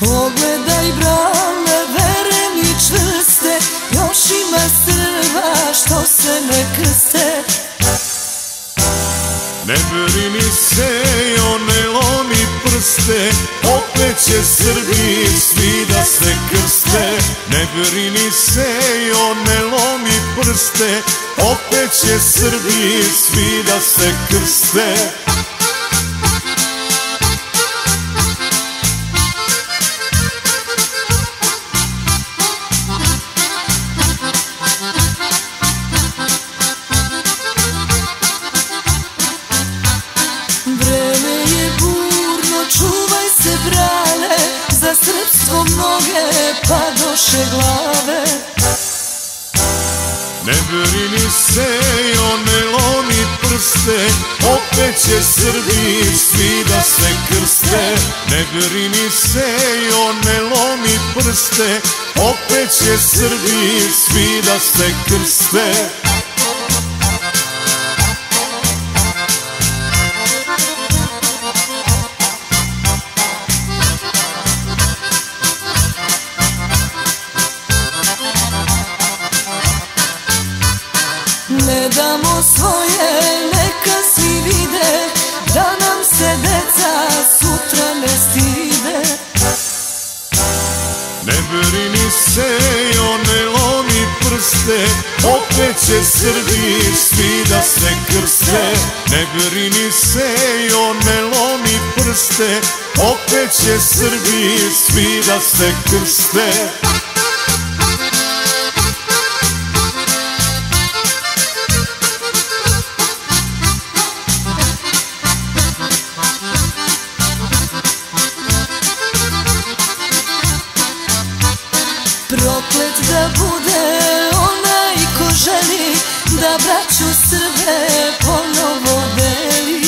Pogledaj brane, vere mi čvrste Još ima Srba što se ne krste. Ne brini se, ne lomi prste Opet će Srbi svi da se krste. Ne brini se, ne lomi prste Opet će Srbi svi da se krste Srpstvo mnoge padoše glave. Ne brini se, ne lomi prste Opet će Srbi svi da se krste. Ne brini se, ne lomi prste Opet će Srbi svi da se krste damo svoje, neka svi vide Da nam se deca sutra ne stide. Ne brini se, ne lomi prste Opet će Srbi svi da se krste. Ne brini se, ne lomi prste Opet će Srbi svi da se krste Proklet da bude onaj ko želi Da braću Srbe ponovo deli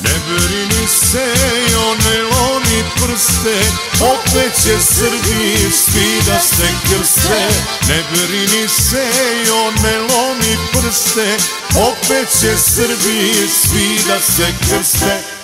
Ne brini se, ne lomi prste Opet će Srbi svi da se krste. Ne brini se, ne lomi prste Opet će Srbi svi da se krste